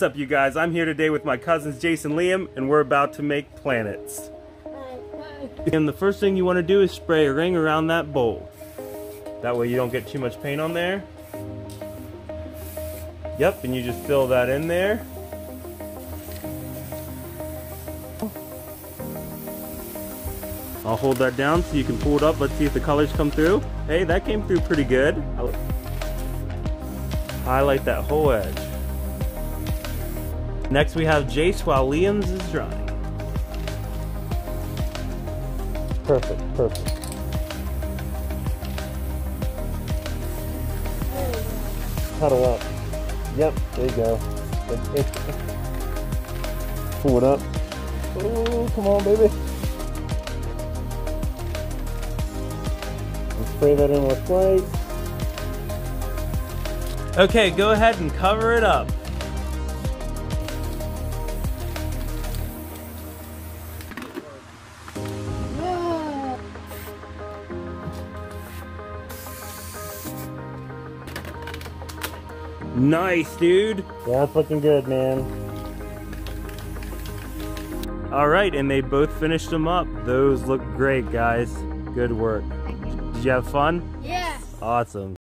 What's up you guys? I'm here today with my cousins Jason Liam and we're about to make planets. And the first thing you want to do is spray a ring around that bowl. That way you don't get too much paint on there. Yep, and you just fill that in there. I'll hold that down so you can pull it up. Let's see if the colors come through. Hey, that came through pretty good. Highlight that whole edge. Next we have Jace while Liam's is drying. Perfect, perfect. Huddle up. Yep, there you go. Pull it up. Oh, come on, baby. And spray that in with white. Okay, go ahead and cover it up. Nice, dude. That's looking good, man. All right, and they both finished them up. Those look great, guys. Good work. Did you have fun? Yeah. Awesome.